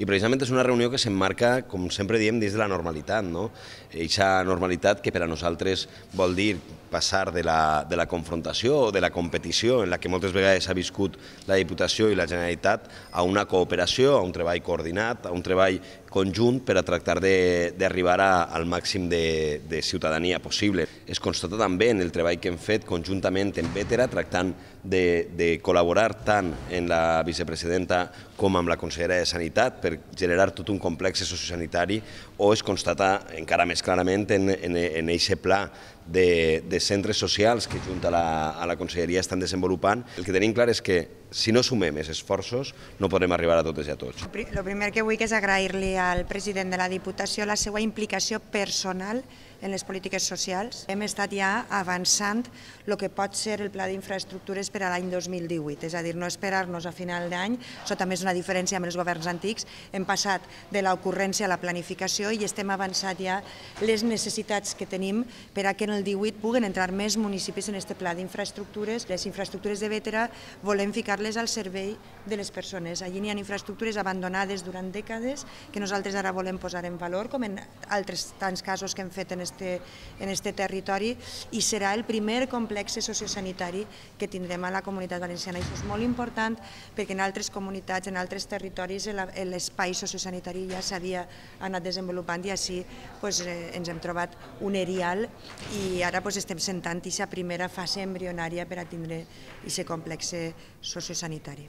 I precisament és una reunió que s'emmarca, com sempre diem, dins de la normalitat, no? Eixa normalitat que per a nosaltres vol dir passar de la, de la confrontació o de la competició en la que moltes vegades ha viscut la Diputació i la Generalitat a una cooperació, a un treball coordinat, a un treball conjunt per a tractar d'arribar al màxim de, de ciutadania possible. Es constata també en el treball que hem fet conjuntament en Vetera, tractant de, de col·laborar tant en la vicepresidenta com amb la consellera de Sanitat per generar tot un complex sociosanitari o es constata encara més clarament en, en, en aquest pla de, de centres socials que junt a la, a la Conselleria estan desenvolupant. El que tenim clar és que si no sumem més esforços no podrem arribar a totes i a tots. El primer que vull és agrair-li al president de la Diputació la seva implicació personal en les polítiques socials. Hem estat ja avançant el que pot ser el pla d'infraestructures per a l'any 2018, és a dir, no esperar-nos a final d'any, això també és una diferència amb els governs antics, hem passat de l'ocurrència a la planificació i estem avançat ja les necessitats que tenim per a que en el 18 puguen entrar més municipis en aquest pla d'infraestructures. Les infraestructures de Vetera volem ficar-les al servei de les persones. Allí n'hi ha infraestructures abandonades durant dècades que nosaltres ara volem posar en valor, com en altres tants casos que hem fet en este, en este territori i serà el primer complex sociosanitari que tindrem a la comunitat valenciana. I això és molt important perquè en altres comunitats, en altres territoris, l'espai sociosanitari ja s'havia anat desenvolupant i així eh, ens hem trobat un erial i ara pues, estem sentant aquesta primera fase embrionària per a tindre aquest complex sociosanitari.